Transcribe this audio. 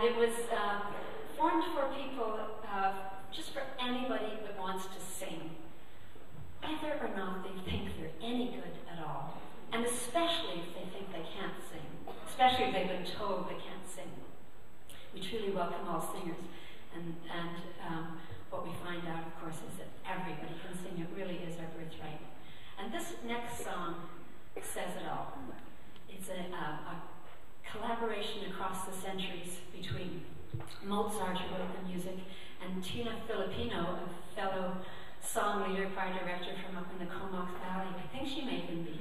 and it was um, formed for people, uh, just for anybody that wants to sing, whether or not they think they're any good at all, and especially if they think they can't sing, especially if they've been told they can't sing. We truly welcome all singers, and, and um, what we find out, of course, is that everybody can sing. It really is our birthright. And this next song says it all. It's a, um, a, a collaboration across the centuries between Mozart, who wrote the music, and Tina Filipino, a fellow song leader, choir director from up in the Comox Valley. I think she may even be